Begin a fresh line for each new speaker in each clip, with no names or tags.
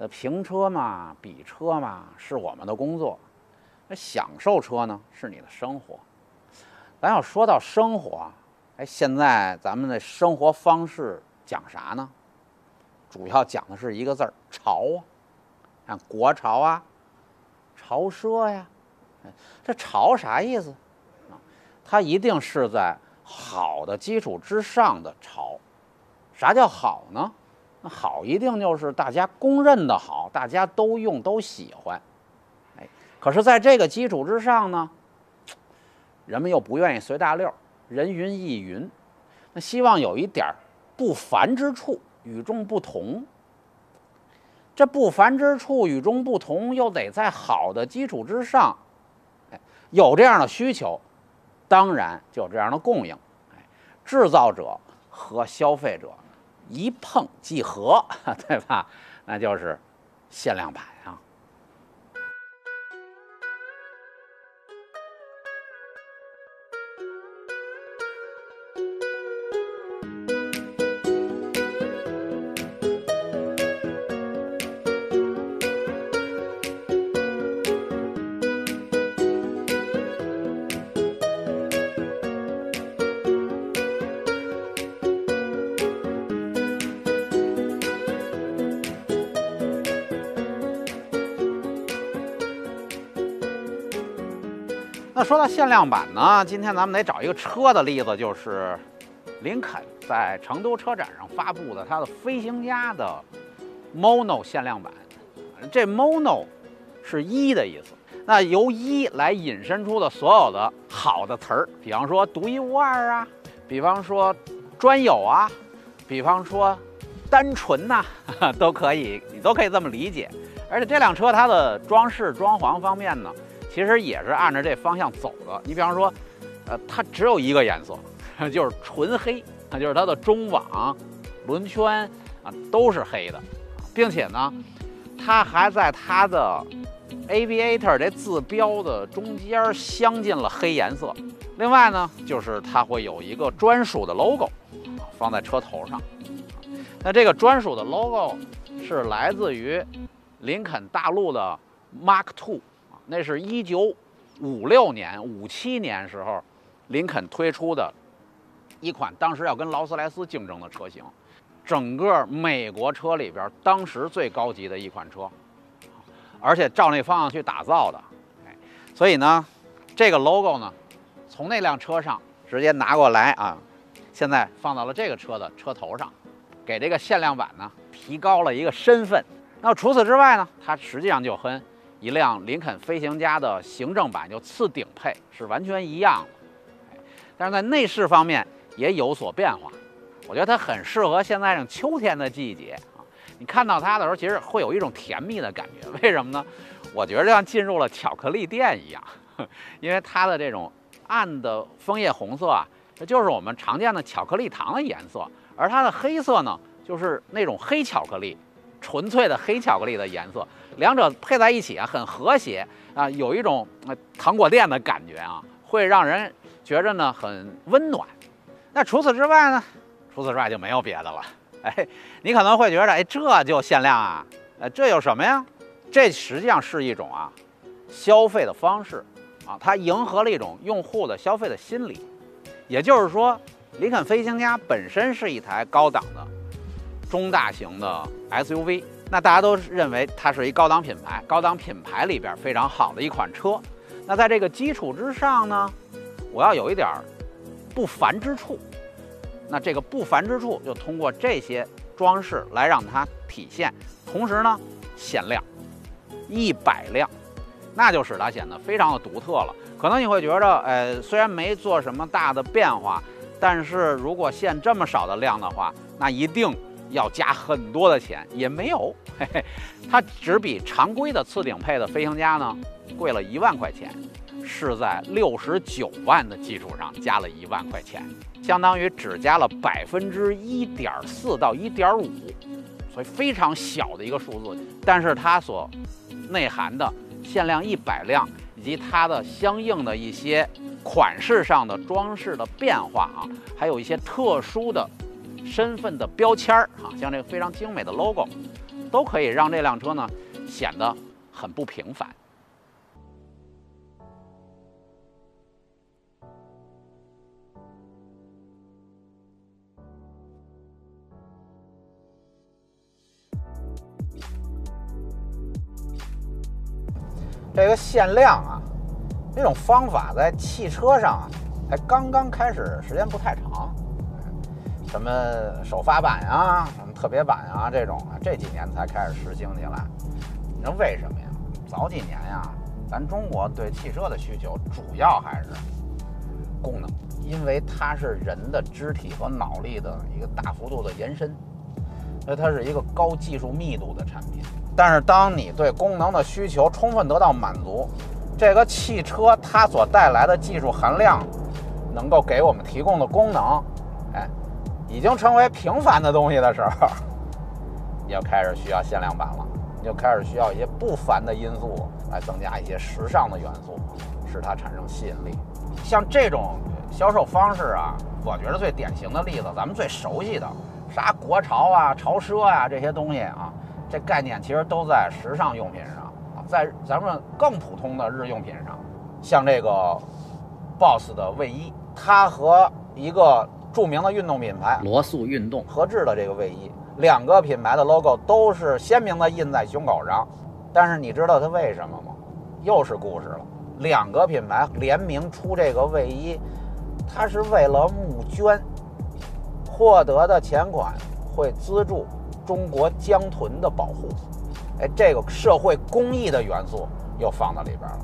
呃，评车嘛，比车嘛，是我们的工作。那享受车呢，是你的生活。咱要说到生活，哎，现在咱们的生活方式讲啥呢？主要讲的是一个字儿——潮啊。看国潮啊，潮奢呀。这潮啥意思？啊，它一定是在好的基础之上的潮。啥叫好呢？那好一定就是大家公认的好，大家都用都喜欢，哎，可是在这个基础之上呢，人们又不愿意随大溜，人云亦云，那希望有一点不凡之处，与众不同。这不凡之处，与众不同，又得在好的基础之上，哎，有这样的需求，当然就有这样的供应，哎，制造者和消费者。一碰即合，对吧？那就是限量版啊。那说到限量版呢，今天咱们得找一个车的例子，就是林肯在成都车展上发布的它的飞行家的 Mono 限量版。这 Mono 是一的意思，那由一来引申出的所有的好的词儿，比方说独一无二啊，比方说专有啊，比方说单纯呐，都可以，你都可以这么理解。而且这辆车它的装饰装潢方面呢。其实也是按照这方向走的。你比方说，呃，它只有一个颜色，就是纯黑，那就是它的中网、轮圈啊都是黑的，并且呢，它还在它的 Aviator 这字标的中间镶进了黑颜色。另外呢，就是它会有一个专属的 logo 放在车头上。那这个专属的 logo 是来自于林肯大陆的 Mark Two。那是一九五六年、五七年时候，林肯推出的一款当时要跟劳斯莱斯竞争的车型，整个美国车里边当时最高级的一款车，而且照那方向去打造的。哎，所以呢，这个 logo 呢，从那辆车上直接拿过来啊，现在放到了这个车的车头上，给这个限量版呢提高了一个身份。那除此之外呢，它实际上就和一辆林肯飞行家的行政版就次顶配是完全一样的，但是在内饰方面也有所变化。我觉得它很适合现在这种秋天的季节啊，你看到它的时候，其实会有一种甜蜜的感觉。为什么呢？我觉得像进入了巧克力店一样，因为它的这种暗的枫叶红色啊，这就是我们常见的巧克力糖的颜色，而它的黑色呢，就是那种黑巧克力，纯粹的黑巧克力的颜色。两者配在一起啊，很和谐啊，有一种糖果店的感觉啊，会让人觉着呢很温暖。那除此之外呢？除此之外就没有别的了。哎，你可能会觉得，哎，这就限量啊？哎，这有什么呀？这实际上是一种啊消费的方式啊，它迎合了一种用户的消费的心理。也就是说，林肯飞行家本身是一台高档的中大型的 SUV。那大家都认为它是一高档品牌，高档品牌里边非常好的一款车。那在这个基础之上呢，我要有一点不凡之处。那这个不凡之处就通过这些装饰来让它体现，同时呢，限量一百辆，那就使它显得非常的独特了。可能你会觉得，呃，虽然没做什么大的变化，但是如果限这么少的量的话，那一定。要加很多的钱也没有，嘿嘿，它只比常规的次顶配的飞行家呢贵了一万块钱，是在六十九万的基础上加了一万块钱，相当于只加了百分之一点四到一点五，所以非常小的一个数字，但是它所内涵的限量一百辆以及它的相应的一些款式上的装饰的变化啊，还有一些特殊的。身份的标签儿啊，像这个非常精美的 logo，都可以让这辆车呢显得很不平凡。这个限量啊，这种方法在汽车上啊，才刚刚开始，时间不太长。什么首发版啊，什么特别版啊，这种啊，这几年才开始实行起来。你知道为什么呀？早几年呀，咱中国对汽车的需求主要还是功能，因为它是人的肢体和脑力的一个大幅度的延伸，所以它是一个高技术密度的产品。但是，当你对功能的需求充分得到满足，这个汽车它所带来的技术含量，能够给我们提供的功能，已经成为平凡的东西的时候，你就开始需要限量版了，你就开始需要一些不凡的因素来增加一些时尚的元素，使它产生吸引力。像这种销售方式啊，我觉得最典型的例子，咱们最熟悉的啥国潮啊、潮奢啊这些东西啊。这概念其实都在时尚用品上啊，在咱们更普通的日用品上，像这个 BOSS 的卫衣，它和一个著名的运动品牌
罗素运动
合制的这个卫衣，两个品牌的 logo 都是鲜明的印在胸口上。但是你知道它为什么吗？又是故事了。两个品牌联名出这个卫衣，它是为了募捐，获得的钱款会资助。中国江豚的保护，哎，这个社会公益的元素又放到里边了。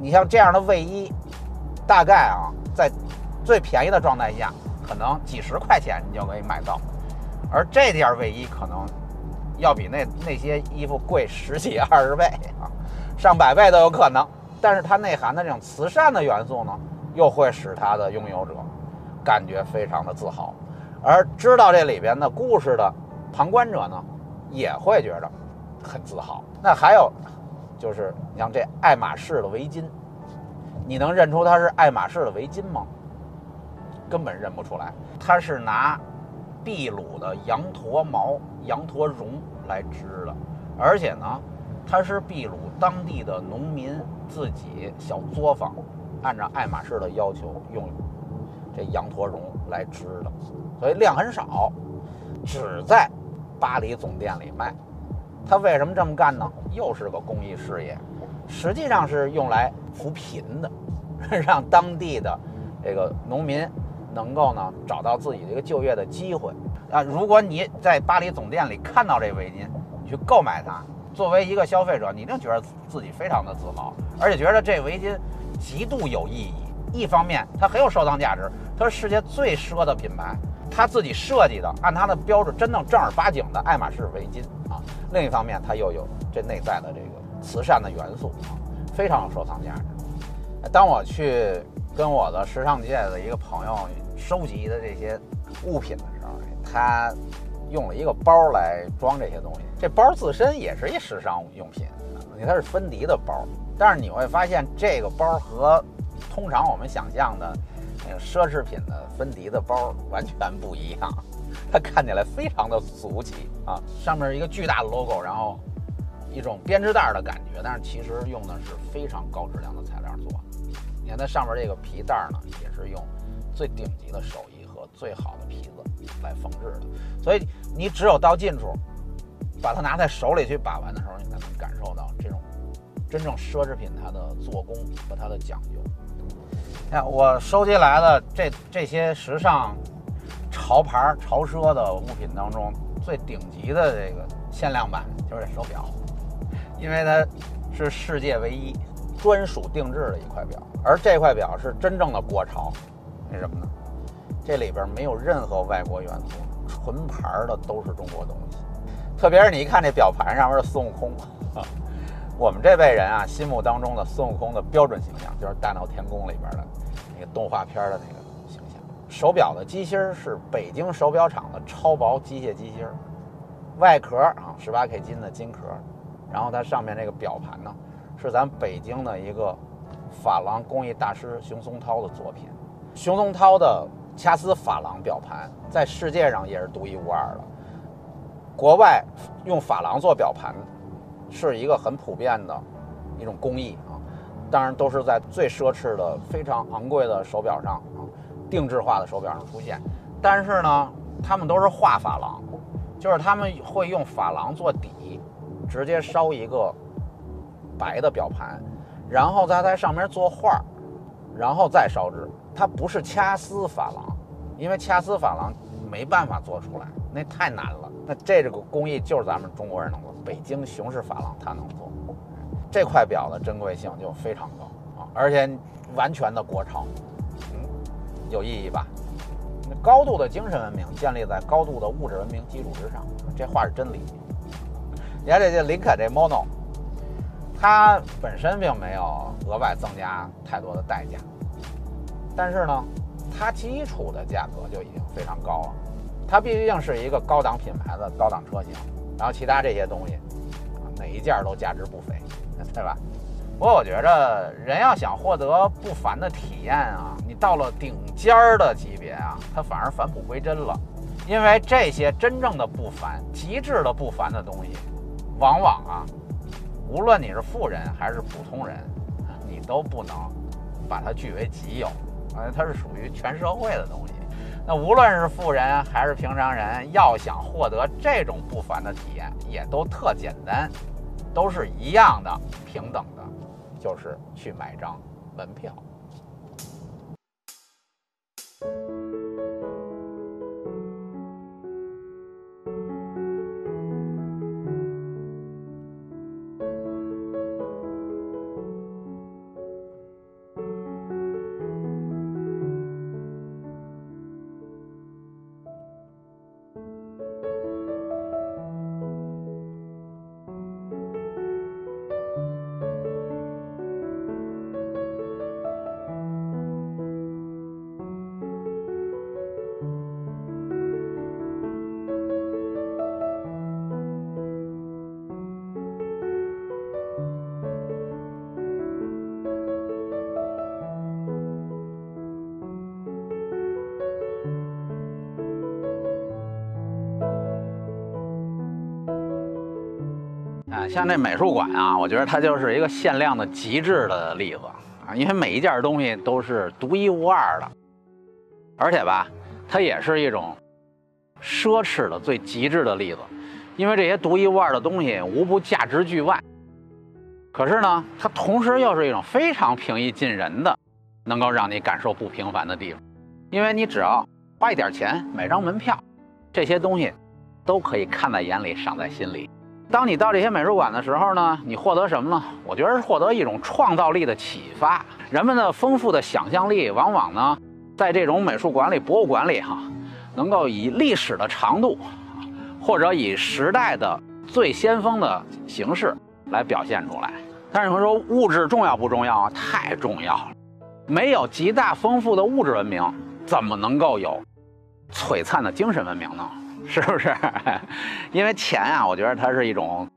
你像这样的卫衣，大概啊，在最便宜的状态下，可能几十块钱你就可以买到，而这件卫衣可能要比那那些衣服贵十几二十倍啊，上百倍都有可能。但是它内涵的这种慈善的元素呢，又会使它的拥有者感觉非常的自豪，而知道这里边的故事的。旁观者呢，也会觉着很自豪。那还有，就是你像这爱马仕的围巾，你能认出它是爱马仕的围巾吗？根本认不出来。它是拿秘鲁的羊驼毛、羊驼绒来织的，而且呢，它是秘鲁当地的农民自己小作坊，按照爱马仕的要求用这羊驼绒来织的，所以量很少，只在。巴黎总店里卖，他为什么这么干呢？又是个公益事业，实际上是用来扶贫的，让当地的这个农民能够呢找到自己的一个就业的机会啊。如果你在巴黎总店里看到这围巾，你去购买它，作为一个消费者，你一定觉得自己非常的自豪，而且觉得这围巾极度有意义。一方面，它很有收藏价值，它是世界最奢的品牌。它自己设计的，按它的标准，真正正儿八经的爱马仕围巾啊。另一方面，它又有这内在的这个慈善的元素啊，非常有收藏价值。当我去跟我的时尚界的一个朋友收集的这些物品的时候，他用了一个包来装这些东西。这包自身也是一时尚用品，它是芬迪的包，但是你会发现这个包和通常我们想象的。那个奢侈品的芬迪的包完全不一样，它看起来非常的俗气啊，上面一个巨大的 logo，然后一种编织袋的感觉，但是其实用的是非常高质量的材料做。你看它上面这个皮带呢，也是用最顶级的手艺和最好的皮子来缝制的，所以你只有到近处把它拿在手里去把玩的时候，你才能感受到这种真正奢侈品它的做工和它的讲究。你看，我收集来的这这些时尚、潮牌、潮奢的物品当中，最顶级的这个限量版就是这手表，因为它是世界唯一专属定制的一块表，而这块表是真正的国潮。为什么呢？这里边没有任何外国元素，纯牌的都是中国东西。特别是你一看这表盘上面的孙悟空。我们这辈人啊，心目当中的孙悟空的标准形象就是《大闹天宫》里边的那个动画片的那个形象。手表的机芯是北京手表厂的超薄机械机芯，外壳啊十八 K 金的金壳，然后它上面这个表盘呢，是咱北京的一个珐琅工艺大师熊松涛的作品。熊松涛的掐丝珐琅表盘在世界上也是独一无二的。国外用珐琅做表盘是一个很普遍的一种工艺啊，当然都是在最奢侈的、非常昂贵的手表上啊，定制化的手表上出现。但是呢，他们都是画珐琅，就是他们会用珐琅做底，直接烧一个白的表盘，然后再在上面做画，然后再烧制。它不是掐丝珐琅，因为掐丝珐琅没办法做出来，那太难了。那这个工艺就是咱们中国人能做，北京熊式珐琅它能做。这块表的珍贵性就非常高啊，而且完全的国潮，嗯，有意义吧？那高度的精神文明建立在高度的物质文明基础之上，这话是真理。你看这这林肯这 Mono，它本身并没有额外增加太多的代价。但是呢，它基础的价格就已经非常高了，它毕竟是一个高档品牌的高档车型，然后其他这些东西，啊，哪一件都价值不菲，对吧？不过我觉着人要想获得不凡的体验啊，你到了顶尖儿的级别啊，它反而返璞归真了，因为这些真正的不凡、极致的不凡的东西，往往啊，无论你是富人还是普通人，你都不能把它据为己有。呃，它是属于全社会的东西。那无论是富人还是平常人，要想获得这种不凡的体验，也都特简单，都是一样的，平等的，就是去买张门票。像这美术馆啊，我觉得它就是一个限量的极致的例子啊，因为每一件东西都是独一无二的，而且吧，它也是一种奢侈的最极致的例子，因为这些独一无二的东西无不价值巨万，可是呢，它同时又是一种非常平易近人的，能够让你感受不平凡的地方，因为你只要花一点钱买张门票，这些东西都可以看在眼里，赏在心里。当你到这些美术馆的时候呢，你获得什么呢？我觉得是获得一种创造力的启发。人们的丰富的想象力，往往呢，在这种美术馆里、博物馆里，哈，能够以历史的长度，或者以时代的最先锋的形式来表现出来。但是你会说物质重要不重要啊？太重要了！没有极大丰富的物质文明，怎么能够有璀璨的精神文明呢？是不是？因为钱啊，我觉得它是一种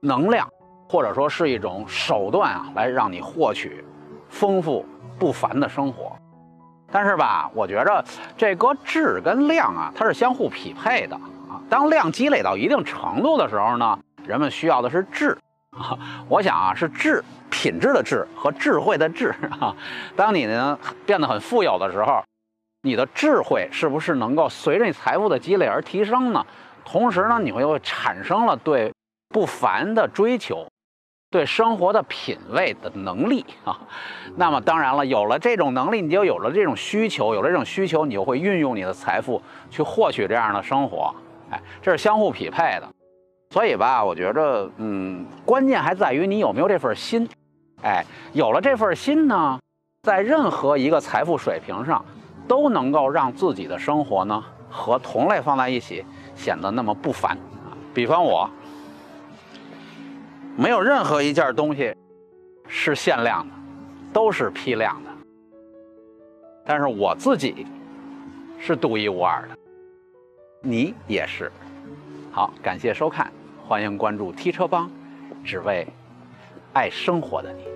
能量，或者说是一种手段啊，来让你获取丰富不凡的生活。但是吧，我觉着这个质跟量啊，它是相互匹配的啊。当量积累到一定程度的时候呢，人们需要的是质啊。我想啊，是质，品质的质和智慧的智啊。当你呢变得很富有的时候。你的智慧是不是能够随着你财富的积累而提升呢？同时呢，你会又产生了对不凡的追求，对生活的品味的能力啊。那么当然了，有了这种能力，你就有了这种需求，有了这种需求，你就会运用你的财富去获取这样的生活。哎，这是相互匹配的。所以吧，我觉着，嗯，关键还在于你有没有这份心。哎，有了这份心呢，在任何一个财富水平上。都能够让自己的生活呢和同类放在一起，显得那么不凡啊。比方我，没有任何一件东西是限量的，都是批量的。但是我自己是独一无二的，你也是。好，感谢收看，欢迎关注 T 车帮，只为爱生活的你。